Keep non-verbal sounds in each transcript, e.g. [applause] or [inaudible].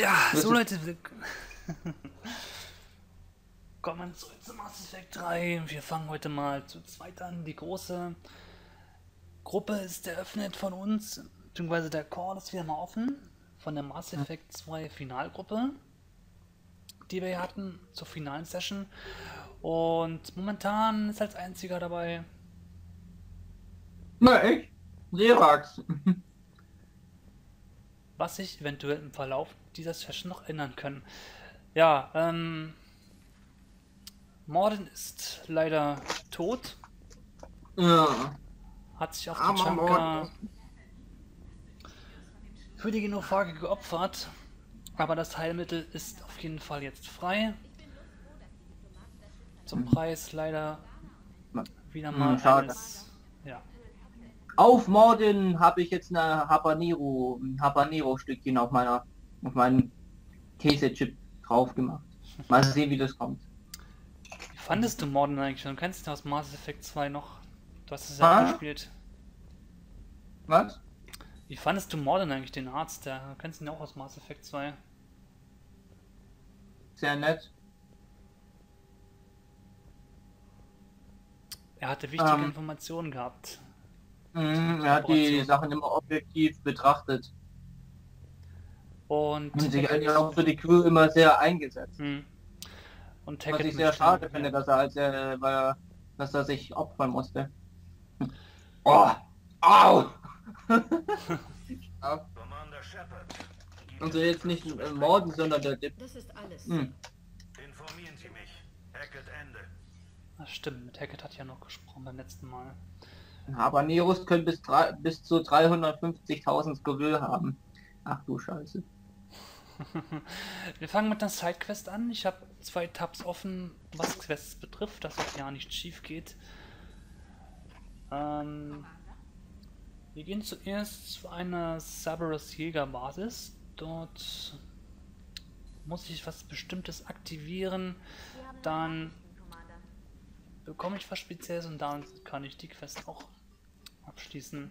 Ja, so Leute, [laughs] kommen zurück zu Mass Effect 3. Wir fangen heute mal zu zweit an. Die große Gruppe ist eröffnet von uns, beziehungsweise der Call ist wieder mal offen von der Mass Effect 2 Finalgruppe, die wir hatten zur finalen Session. Und momentan ist als einziger dabei. Na echt? Serax. [laughs] was sich eventuell im Verlauf dieser Session noch ändern können. Ja, ähm, Morden ist leider tot. Ja. Hat sich auf Armer die Morden. für die Genophage geopfert. Aber das Heilmittel ist auf jeden Fall jetzt frei. Zum Preis leider wieder Hm, mal schade. eines, ja, Auf Morden habe ich jetzt eine Habanero, ein Habanero-Stückchen auf meiner, auf meinen Käsechip drauf gemacht. Mal sehen, wie das kommt. Wie fandest du Morden eigentlich schon? Kennst du aus Mass Effect 2 noch? Du hast es ja gespielt. Was? Wie fandest du Morden eigentlich, den Arzt? Der du kennst ihn ja auch aus Mass Effect 2. Sehr nett. Er hatte wichtige Ähm. Informationen gehabt. Mhm, er hat die. Sachen immer objektiv betrachtet Und und sich eigentlich auch für die Crew immer sehr eingesetzt. Hm. Und Was ich sehr schade Stein- finde, dass er als er, weil er, dass er sich opfern musste. Oh! Au! [laughs] Ja, also jetzt nicht äh? Morden, sondern der Dip. Das ist alles. Hm. Informieren Sie mich. Hackett Ende. Ach, stimmt, mit Hackett hat ja noch gesprochen beim letzten Mal. Habaneros können bis, drei, bis zu 350.000 Scoville haben. Ach du Scheiße. [laughs] Wir fangen mit einer Sidequest an. Ich habe zwei Tabs offen, was Quests betrifft, dass auch ja nicht schief geht. Ähm, wir gehen zuerst zu einer Cerberus Jäger Basis. Dort muss ich was Bestimmtes aktivieren. Dann bekomme ich was Spezielles und dann kann ich die Quest auch abschließen.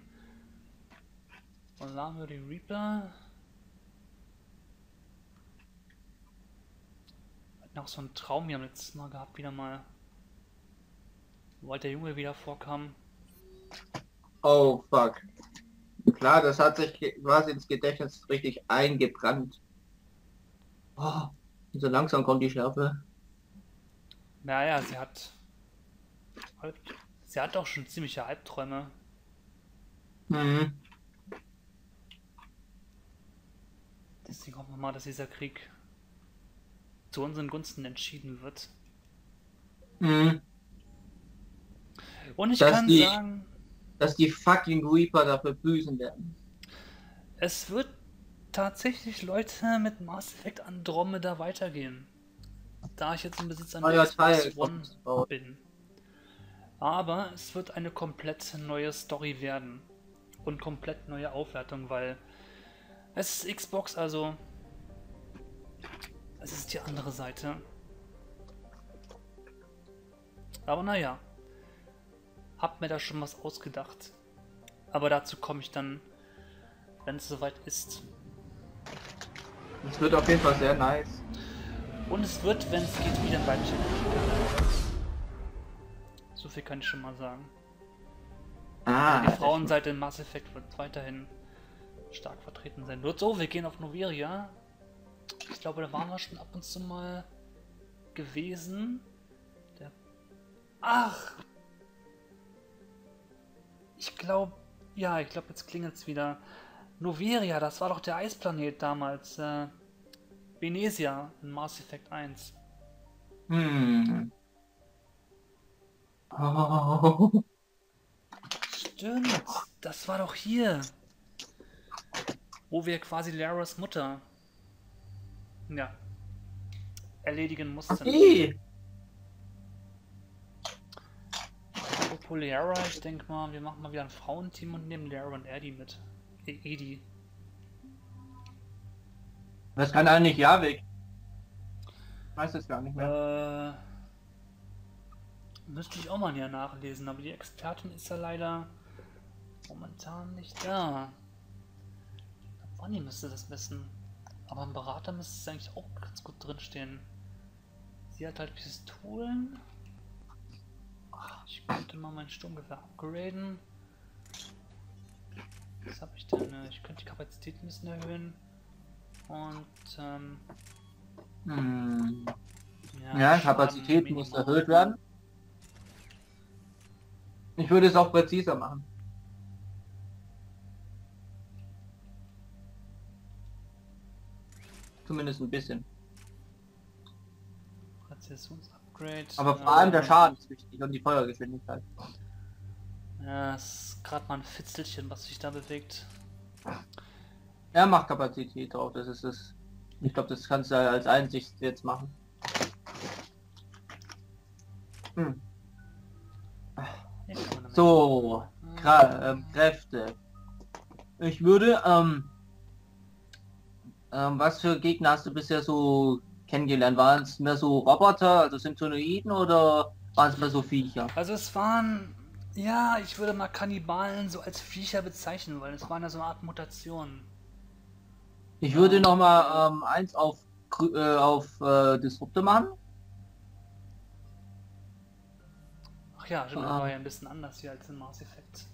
Und haben wir die Reaper. Hat noch so einen Traum hier am letzten Mal gehabt, wieder mal. Wo halt der Junge wieder vorkam. Oh fuck. Klar, das hat sich quasi ins Gedächtnis richtig eingebrannt. Oh, so langsam kommt die Schärfe. Naja, sie hat. Sie hat auch schon ziemliche Albträume. Mhm. Deswegen hoffen wir mal, dass dieser Krieg zu unseren Gunsten entschieden wird. Mhm. Und ich Dass kann die- sagen, Dass die fucking Reaper dafür büßen werden. es wird tatsächlich Leute mit Mass Effect Andromeda weitergehen. Da ich jetzt im Besitz einer Neuer Xbox One bin. Aber es wird eine komplett neue Story werden. Und komplett neue Aufwertung, weil es ist Xbox, also es ist die andere Seite. Aber naja, hab mir da schon was ausgedacht. Aber dazu komme ich dann, wenn es soweit ist. Das wird auf jeden Fall sehr nice. Und es wird, wenn es geht, wieder ein Weibchen. So viel kann ich schon mal sagen. Ah, Die Frauenseite in Mass Effect wird weiterhin stark vertreten sein. Wird so, wir gehen auf Noveria. Ich glaube, da waren wir schon ab und zu mal gewesen. Der Ach! Ich glaube, ja, ich glaube, jetzt klingelt es wieder. Noveria, das war doch der Eisplanet damals. Äh, Venesia in Mass Effect 1. Hm. Oh. [laughs] [laughs] Stimmt, das war doch hier. Wo wir quasi Laras Mutter ja, erledigen mussten. Okay. Apropos Lara, ich denke mal, wir machen mal wieder ein Frauenteam und nehmen Lara und Eddie mit. E Edi. Das kann eigentlich Javik. Ich weiß es gar nicht mehr. Äh, müsste ich auch mal hier nachlesen, aber die Expertin ist ja leider momentan nicht da. Wanni müsste das wissen. Aber im Berater müsste es eigentlich auch ganz gut drinstehen. Sie hat halt Pistolen. Ich könnte mal mein Sturmgewehr upgraden. Was habe ich denn? Äh, Ich könnte die Kapazität ein bisschen erhöhen. Und ähm, Hm. ja, Ja, Kapazität muss erhöht werden. Ich würde es auch präziser machen. Zumindest ein bisschen. Präzisionsupgrade. Aber vor allem der äh, Schaden ist wichtig und die Feuergeschwindigkeit. Ja, es ist gerade mal ein Fitzelchen, was sich da bewegt. Er macht Kapazität drauf, das ist es. Ich glaube, das kannst du als Einsicht jetzt machen. Hm. So, Kra ähm, Kräfte. Ich würde, ähm, ähm, was für Gegner hast du bisher so kennengelernt? Waren es mehr so Roboter, also Synthonoiden oder waren es mehr so Viecher? Also es waren, ja, ich würde mal Kannibalen so als Viecher bezeichnen, weil es waren ja so eine Art Mutationen. Ich würde noch mal ähm, eins auf, äh, auf äh, Disruptor machen. Ach ja, stimmt, Ah. war ja ein bisschen anders hier als in Mass Effect.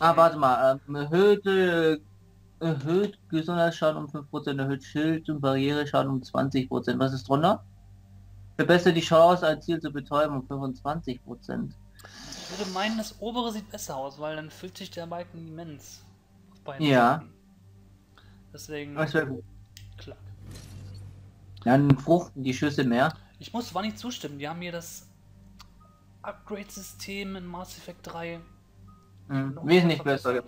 Ah, warte mal. Ähm, erhöhte, erhöht Gesundheitsschaden um 5%, erhöht Schild- und Barriereschaden um 20%. Was ist drunter? Verbessert die Chance, ein Ziel zu betäuben um 25%. Ich würde meinen, das obere sieht besser aus, weil dann füllt sich der Balken immens. Ja. Seiten. Deswegen, Das wäre gut. klar. Dann fruchten die Schüsse mehr. Ich muss zwar nicht zustimmen, die haben hier das Upgrade-System in Mass Effect 3 Mhm. Wesentlich besser. Ja.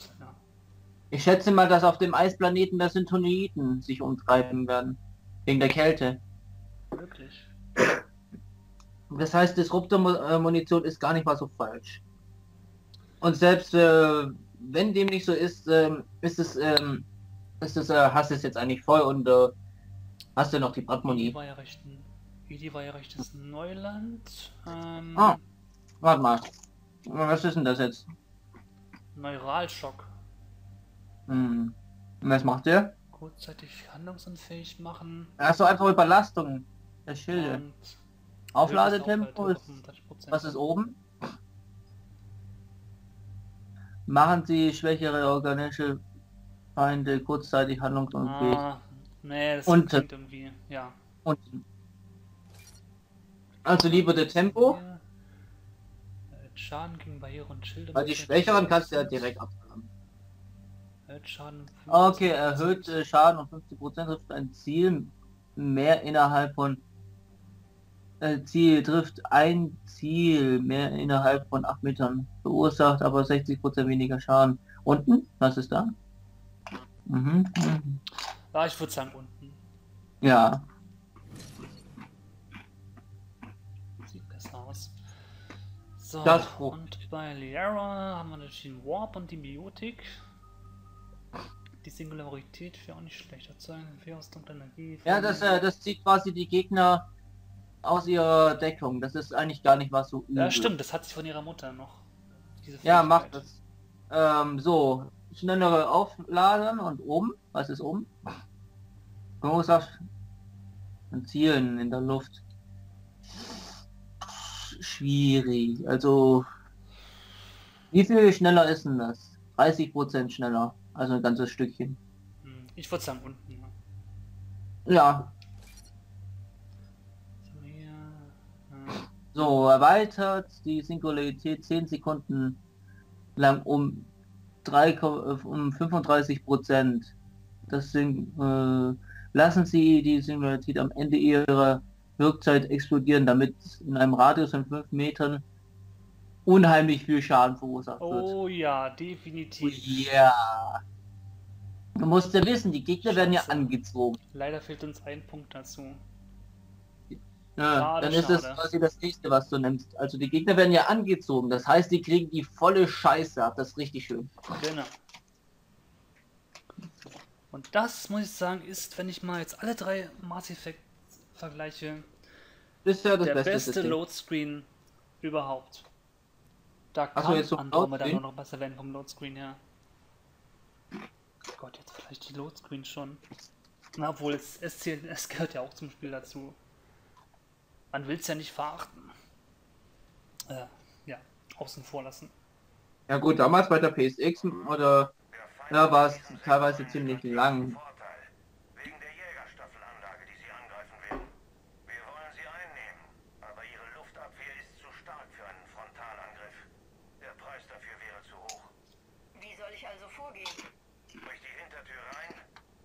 Ich schätze mal, dass auf dem Eisplaneten der Synthonoiden sich umtreiben werden. Wegen der Kälte. Wirklich. Das heißt, Disruptor-Munition ist gar nicht mal so falsch. Und selbst äh, wenn dem nicht so ist, ähm, ist es, ähm, ist es, äh, hast es jetzt eigentlich voll und äh, hast du noch die Edi Bratmuni. war ja recht, Edi war ja rechtes Neuland. Ähm, Ah. Warte mal. Was ist denn das jetzt? Neuralschock. Hm. Und was macht der? Kurzzeitig handlungsunfähig machen. Achso, einfach Überlastung der Schilde. Und Aufladetempo ist... auf 25%. Was ist oben? Machen Sie schwächere organische Feinde kurzzeitig handlungsunfähig. Ah, nee, das Und- klingt irgendwie, ja. Unten. Also lieber der Tempo, äh, Schaden gegen Barriere und Schilde. weil die Schwächeren kannst du ja direkt abfangen. Erhöht Schaden Okay, 25%. erhöht äh, Schaden um 50% trifft ein Ziel mehr innerhalb von äh, Ziel trifft ein Ziel mehr innerhalb von 8 Metern, verursacht aber 60% weniger Schaden. Unten? Was ist da? Mhm. mhm. Ja, ich würde sagen unten. Ja, Sieht besser aus. So, Das und bei Liara haben wir natürlich den Warp und die Biotik. Die Singularität wäre auch nicht schlecht. Erzeugen viel aus dunkler Energie. ja das, äh, das zieht quasi die Gegner aus ihrer Deckung. Das ist eigentlich gar nicht was so übel. ja, stimmt, das hat sie von ihrer Mutter noch. Ja, macht das. Ähm, so, schnellere Aufladen und oben. Was ist oben? Verursacht und Zielen in der Luft. Schwierig. Also, wie viel schneller ist denn das? 30% schneller. Also ein ganzes Stückchen. Hm, Ich würde sagen unten. Ja, hier? Ja. so, erweitert die Singularität 10 Sekunden lang um, 3, Ko- äh, um 35 Prozent. Das sind, äh, lassen Sie die Singularität am Ende Ihrer Wirkzeit explodieren, damit in einem Radius von 5 Metern unheimlich viel Schaden verursacht wird. Oh ja, definitiv. Ja. Du musst ja wissen, die Gegner werden ja Scheiße. angezogen. Leider fehlt uns ein Punkt dazu. Ja, Schade, dann ist es schade. quasi das nächste, was du nimmst. Also die Gegner werden ja angezogen. Das heißt, die kriegen die volle Scheiße ab. Das ist richtig schön. Genau. Und das, muss ich sagen, ist, wenn ich mal jetzt alle drei Mass Effect vergleiche, ja das der beste, beste. Loadscreen überhaupt. Da Ach so, kann jetzt so Andromeda nur noch besser werden vom Loadscreen her. Gott, jetzt vielleicht die Loadscreen schon. Na, obwohl es, es, zählt, es gehört ja auch zum Spiel dazu. Man will es ja nicht verachten. Äh, ja, außen vor lassen. Ja gut, damals bei der PSX oder ja, war es teilweise ziemlich lang. Vorteil. Wegen der Jägerstaffelanlage, die sie angreifen will. Wir wollen sie einnehmen, aber ihre Luftabwehr ist zu stark für einen Frontalangriff. Der Preis dafür wäre zu hoch. Wie soll ich also vorgehen? Durch die Hintertür rein,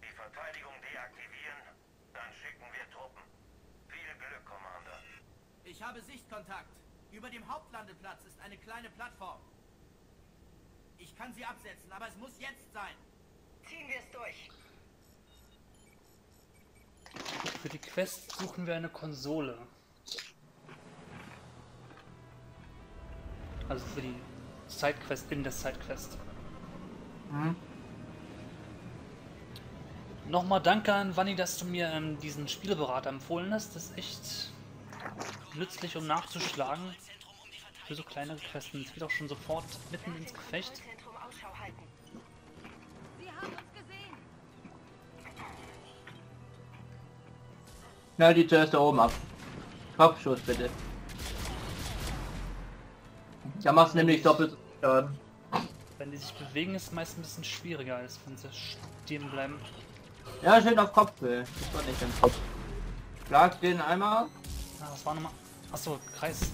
die Verteidigung deaktivieren, dann schicken wir Truppen. Viel Glück, Commander. Ich habe Sichtkontakt. Über dem Hauptlandeplatz ist eine kleine Plattform. Ich kann sie absetzen, aber es muss jetzt sein. Ziehen wir es durch. Für die Quest suchen wir eine Konsole. Also für die Sidequest in der Sidequest. Mhm. Nochmal danke an Vanni, dass du mir ähm, diesen Spieleberater empfohlen hast. Das ist echt nützlich, um nachzuschlagen. Für so kleinere Questen. Es geht auch schon sofort mitten ins Gefecht. Schnell die zuerst da oben ab. Kopfschuss bitte. Da machst du nämlich doppelt Schaden. Wenn die sich bewegen, ist es meist ein bisschen schwieriger, als wenn sie stehen bleiben. Ja, schön auf Kopfhöhe. Das war nicht im Kopf. Schlag den einmal. Ah, was war nochmal? Achso, Kreis.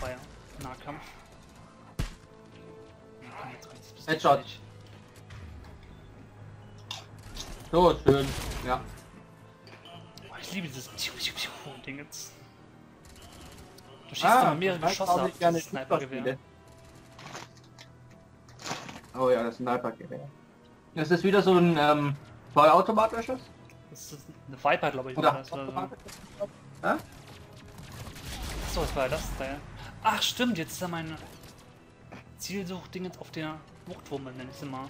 War ja Nahkampf. Headshot. So, schön. Ja. Oh, ich liebe dieses Ding jetzt. Du schießt Ah, immer mehrere Geschosse ab, ich gerne Snipergewehr. Oh ja, das Snipergewehr. Das ist wieder so ein ähm, vollautomatisches? Das ist eine Viper, glaube ich, war Oder das. Oder so. Ja? Achso, was war ja das da? Ach stimmt, jetzt ist ja mein Zielsuchding jetzt auf der Wuchtwumme, nenne ich sie mal.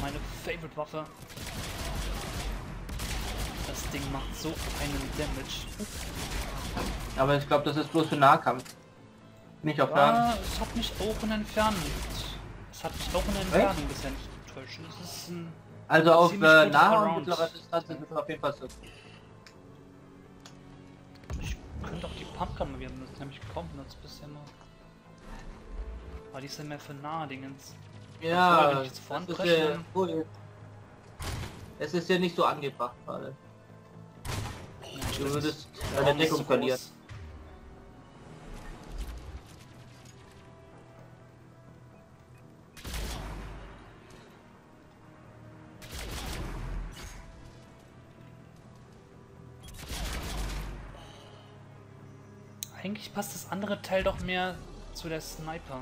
Meine Favorite Waffe. Das Ding macht so einen Damage. Aber ich glaube, das ist bloß für Nahkampf. Nicht auf. Ja, es hat mich auch in der Entfernung. Es hat mich auch in der Entfernung bisher nicht enttäuscht. Es ist ein Also auf äh, nahe und mittlere Distanz ist es auf jeden Fall so. Ich könnte auch die Pumpgun mal wieder benutzen, habe ich kaum benutzt bisher noch. Aber die ist ja mehr für nahe Dingens. Ja, jetzt das ist ja dann- cool. Es ist ja nicht so angebracht gerade. Du würdest deine Deckung verlieren. groß. Eigentlich passt das andere Teil doch mehr zu der Sniper.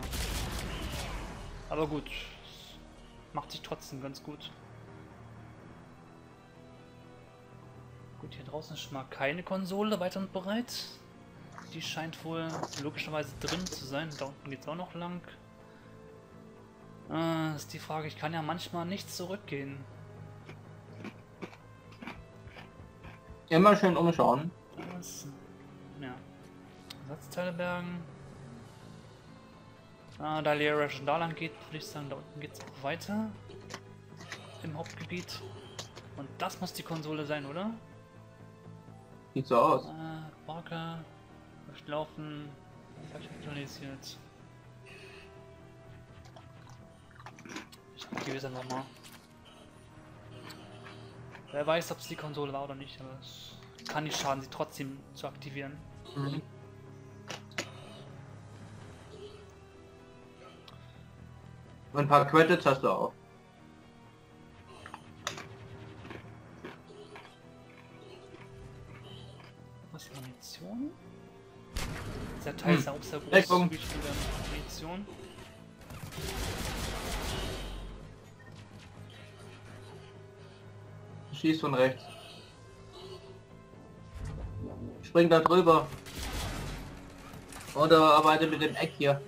Aber gut, macht sich trotzdem ganz gut. Gut, hier draußen ist schon mal keine Konsole weiter und bereit. Die scheint wohl logischerweise drin zu sein. Da unten geht es auch noch lang. Äh, ist die Frage, ich kann ja manchmal nicht zurückgehen. Immer schön umschauen. Das, ja. Ersatzteile bergen. Ah, da Lehrer schon da lang geht, würde ich sagen, da unten geht es auch weiter. Im Hauptgebiet. Und das muss die Konsole sein, oder? Sieht so aus. Äh, Marker. Durchlaufen. Falsch aktualisiert. Ich aktiviere es einfach mal. Wer weiß, ob es die Konsole war oder nicht, aber es kann nicht schaden, sie trotzdem zu aktivieren. Mhm. Und ein paar Credits hast du auch. Was ist Munition? Dieser Teil ist ja auch sehr groß. Munition? Schieß von rechts. Spring da drüber. Oder arbeite mit dem Eck hier.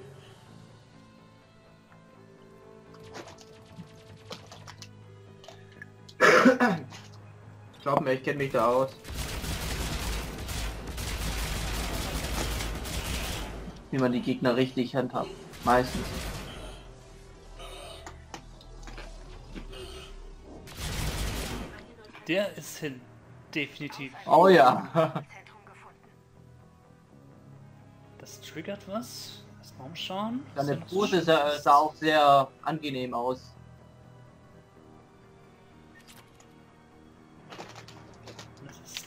Glaub mir, ich kenne mich da aus. Wie man die Gegner richtig handhabt. Meistens. Der ist hin. Definitiv. Oh ja. [laughs] Das triggert was. Erst mal umschauen. Seine Pose sah, sah auch sehr angenehm aus.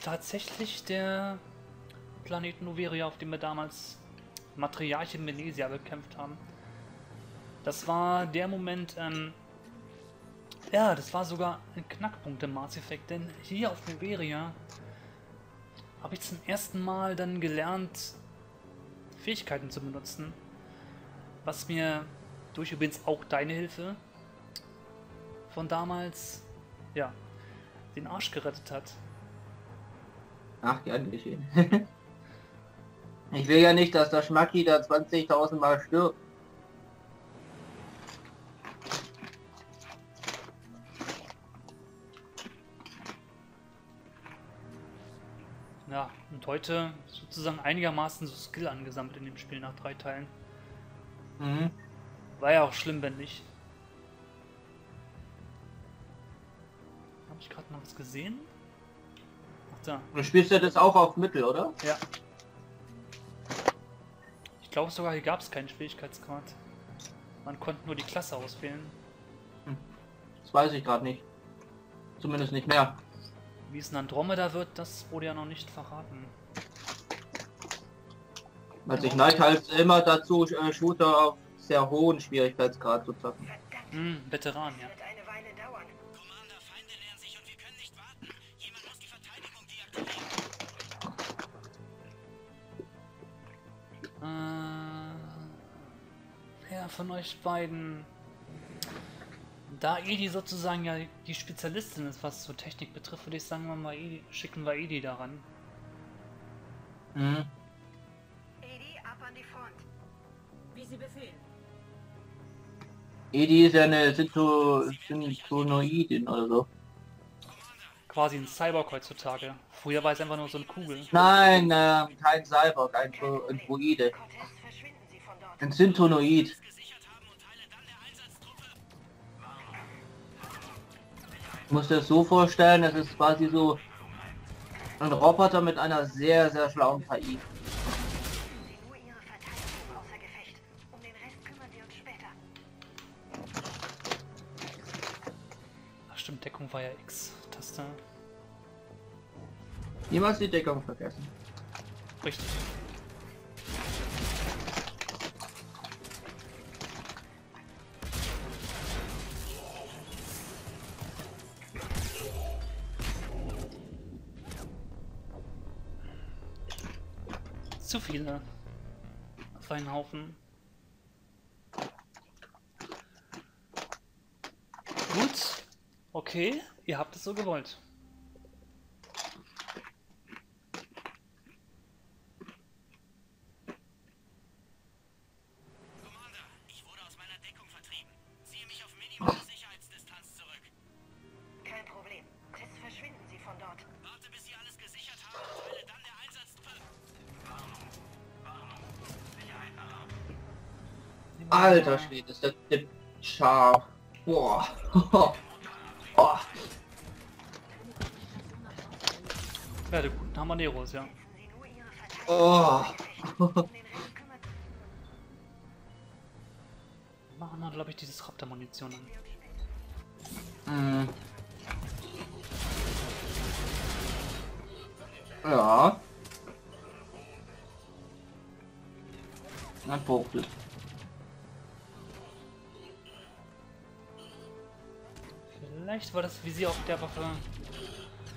Tatsächlich der Planet Noveria, auf dem wir damals Matriarchin Menesia bekämpft haben. Das war der Moment, ähm, ja, das war sogar ein Knackpunkt im Mass Effect, denn hier auf Noveria habe ich zum ersten Mal dann gelernt, Fähigkeiten zu benutzen, was mir durch übrigens auch deine Hilfe von damals, ja, den Arsch gerettet hat. Ach, gern geschehen. [laughs] ich will ja nicht, dass der Schmacki da 20.000 Mal stirbt. Ja, und heute sozusagen einigermaßen so Skill angesammelt in dem Spiel nach drei Teilen. Mhm. War ja auch schlimm, wenn nicht. Habe ich gerade noch was gesehen? Da, Du spielst ja das auch auf Mittel, oder? ja. Ich glaube sogar, hier gab es keinen Schwierigkeitsgrad. Man konnte nur die Klasse auswählen. Das weiß ich gerade nicht. Zumindest nicht mehr. Wie es in Andromeda wird, das wurde ja noch nicht verraten. Also ich neige halt immer dazu, äh, Shooter auf sehr hohen Schwierigkeitsgrad zu zocken. Hm, Veteran, ja. Äh, wer von euch beiden, da Edi sozusagen ja die Spezialistin ist, was so Technik betrifft, würde ich sagen, wir mal Edi, schicken wir Edi daran. Mhm. Edi, ab an die Front. Wie Sie befehlen. Edi ist ja eine Syntonoidin oder so. Quasi ein Cyborg heutzutage. Früher war es einfach nur so eine Kugel. Nein, äh, kein Cyborg, ein, Dro- ein Syntonoid. Musst dir das so vorstellen, das ist quasi so ein Roboter mit einer sehr, sehr schlauen KI. Ach stimmt, Deckung war ja X-Taste. Niemals die Deckung vergessen. Richtig. Zu viele. Auf einen Haufen. Gut. Okay, ihr habt es so gewollt. Alter Schwede, ist der Tipp scharf. Boah. [laughs] Boah. Ja, der guten Hamaneros, ja. Oh. [laughs] Machen wir, glaube ich, dieses Raptor-Munition an. Hm. Ja. Ein Vogel. Vielleicht war das Visier auf der Waffe.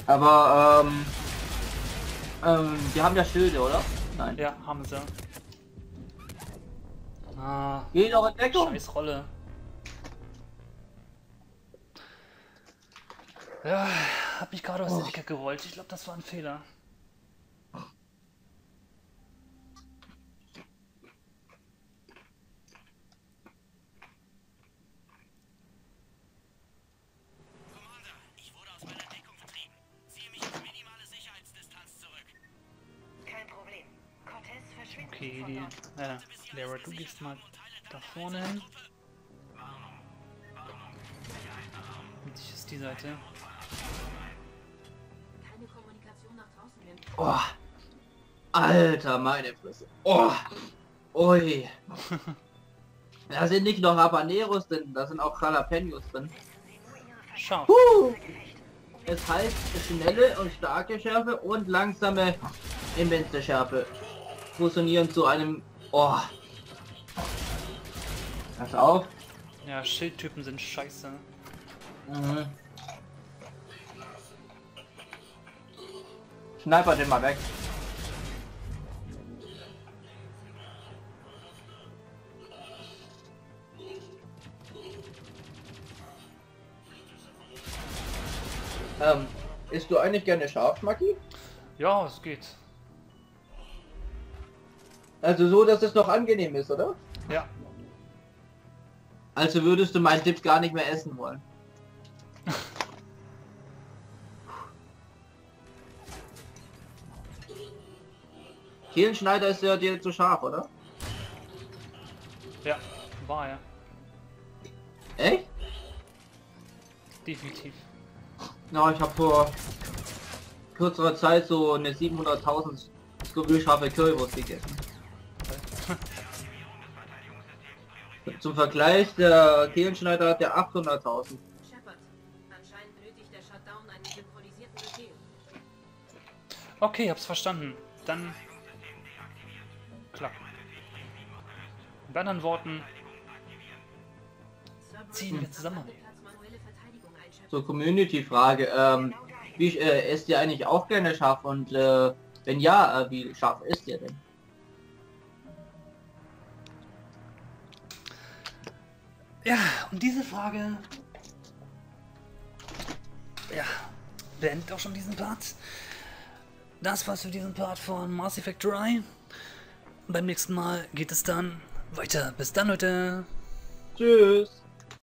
Aber, ähm, ähm, wir haben ja Schilde, oder? Nein. Ja, haben sie. Ah, Geh doch in Deckung. scheiß Rolle. Ja, hab mich gerade aus der Oh. Ecke gerollt. Ich glaube, das war ein Fehler. Die. Äh, Lara, du gehst mal da vorne hin. Und ich ist die Seite. Oh. Alter, meine Fresse. Oh. Ui. [laughs] Da sind nicht nur Habaneros drin, da sind auch Jalapenos drin. Scharf. Huh. Es heißt schnelle und starke Schärfe und langsame immense Schärfe fusionieren zu einem... Oh. Pass auf. Ja, Schildtypen sind scheiße. Mhm. Sniper den mal weg. Ähm, isst du eigentlich gerne scharf, Maki? Ja, es geht. Also so, dass es noch angenehm ist, oder? Ja. Also würdest du meinen Tipp gar nicht mehr essen wollen. [laughs] Kehlenschneider ist ja dir zu scharf, oder? Ja, war ja. Echt? Definitiv. Ja, ich habe vor kürzerer Zeit so eine 700.000 skurril scharfe Currywurst gegessen. Zum Vergleich, der Kehlenschneider hat ja 800.000. Shepard, anscheinend benötigt der Shutdown einen synchronisierten Befehl. Okay, hab's verstanden. Dann... Klar. Mit anderen Worten, ziehen wir zusammen. So Community-Frage. Ähm, wie äh, esst ihr eigentlich auch gerne scharf und äh, wenn ja, äh, wie scharf isst ihr denn? Ja, und diese Frage... Ja, beendet auch schon diesen Part. Das war's für diesen Part von Mass Effect 3. Beim nächsten Mal geht es dann weiter. Bis dann, Leute. Tschüss.